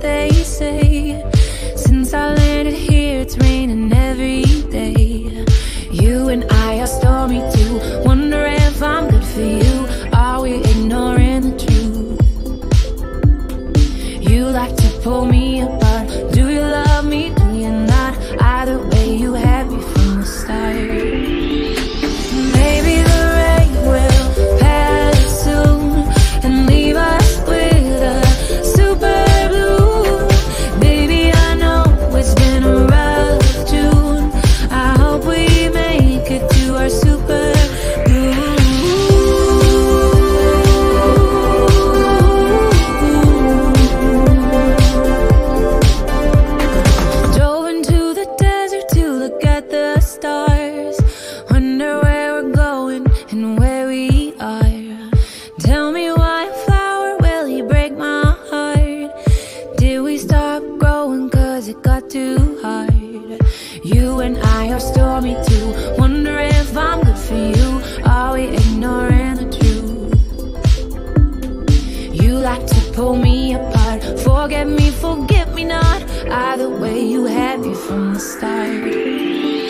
they say. Since I landed here, it's raining every day. You and I are stormy too. Wonder if I'm good for you. Are we ignoring the truth? You like to pull me apart. forget me not. Either way, you had me from the start.